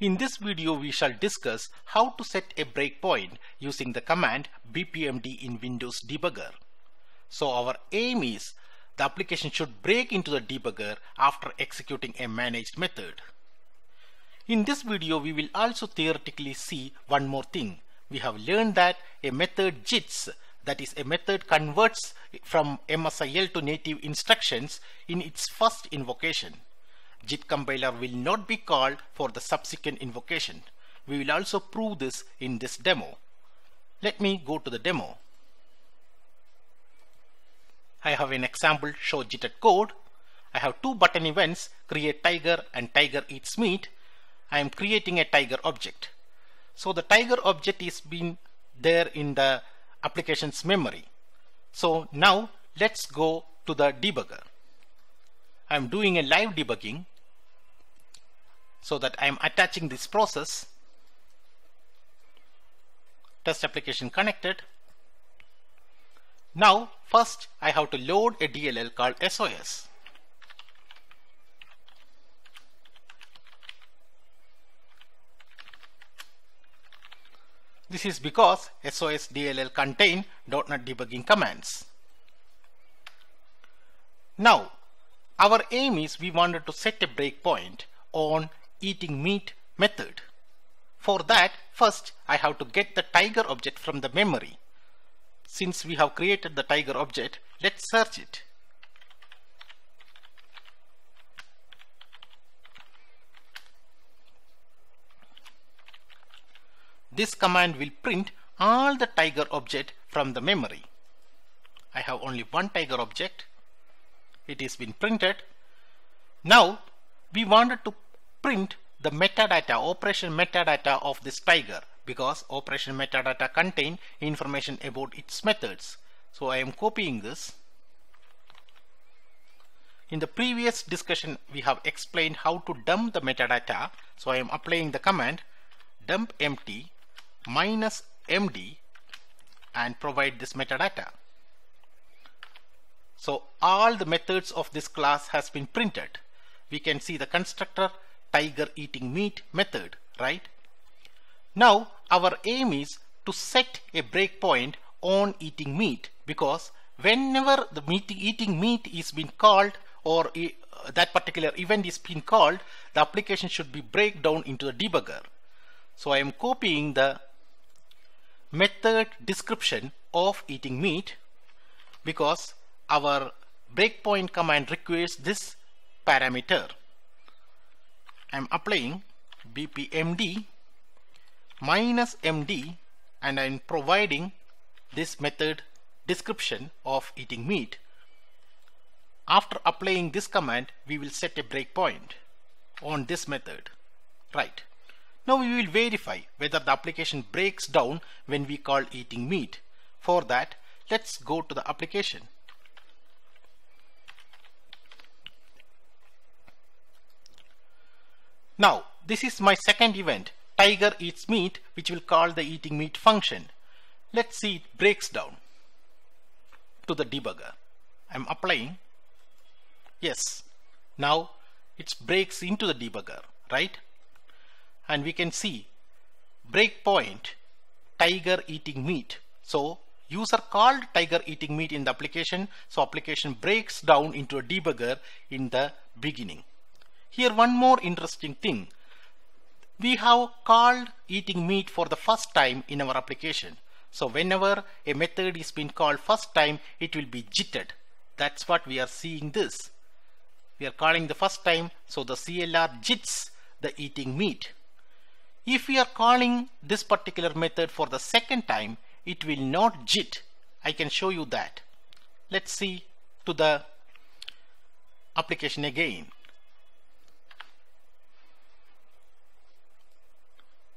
In this video we shall discuss how to set a breakpoint using the command bpmd in Windows Debugger. So our aim is the application should break into the debugger after executing a managed method. In this video we will also theoretically see one more thing. We have learned that a method JITs that is a method converts from MSIL to native instructions in its first invocation. JIT compiler will not be called for the subsequent invocation. We will also prove this in this demo. Let me go to the demo. I have an example show JITted code. I have two button events create tiger and tiger eats meat. I am creating a tiger object. So the tiger object is been there in the application's memory. So now let's go to the debugger. I am doing a live debugging so that I am attaching this process test application connected now first I have to load a DLL called SOS This is because SOS DLL contain .NET debugging commands. Now, our aim is we wanted to set a breakpoint on eating meat method. For that, first I have to get the tiger object from the memory. Since we have created the tiger object, let's search it. This command will print all the tiger object from the memory. I have only one tiger object. It is been printed. Now we wanted to print the metadata, operation metadata of this tiger because operation metadata contain information about its methods. So I am copying this. In the previous discussion we have explained how to dump the metadata. So I am applying the command dumpmt minus md and provide this metadata. So all the methods of this class has been printed. We can see the constructor tiger eating meat method, right? Now our aim is to set a breakpoint on eating meat because whenever the meat, eating meat is being called or uh, that particular event is being called, the application should be break down into the debugger. So I am copying the method description of eating meat because our breakpoint command requires this parameter. I'm applying bpmd minus md and I'm providing this method description of eating meat. After applying this command, we will set a breakpoint on this method. Right. Now we will verify whether the application breaks down when we call eating meat. For that, let's go to the application. Now, this is my second event, tiger eats meat, which will call the eating meat function. Let's see it breaks down to the debugger. I'm applying. Yes, now it breaks into the debugger, right? And we can see breakpoint tiger eating meat. So user called tiger eating meat in the application. So application breaks down into a debugger in the beginning. Here one more interesting thing. We have called eating meat for the first time in our application. So whenever a method is being called first time, it will be jitted. That's what we are seeing this. We are calling the first time, so the CLR jits the eating meat. If we are calling this particular method for the second time, it will not jit. I can show you that. Let's see to the application again.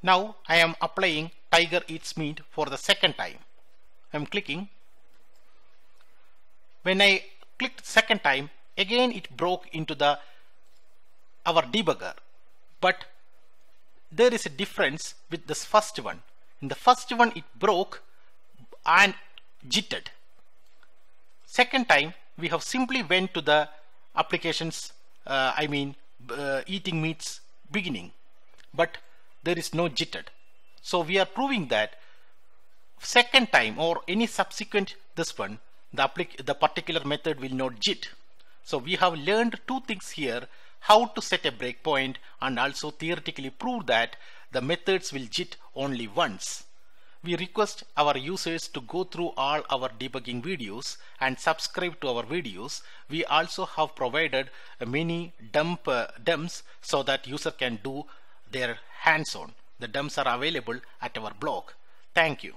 Now I am applying tiger eats meat for the second time. I am clicking. When I clicked second time, again it broke into the our debugger. But there is a difference with this first one. In the first one it broke and jitted. Second time we have simply went to the applications uh, I mean uh, eating meats beginning. But there is no jittered. So we are proving that second time or any subsequent this one the, the particular method will not jit. So we have learned two things here how to set a breakpoint and also theoretically prove that the methods will JIT only once. We request our users to go through all our debugging videos and subscribe to our videos. We also have provided many dump uh, dumps so that user can do their hands-on. The dumps are available at our blog. Thank you.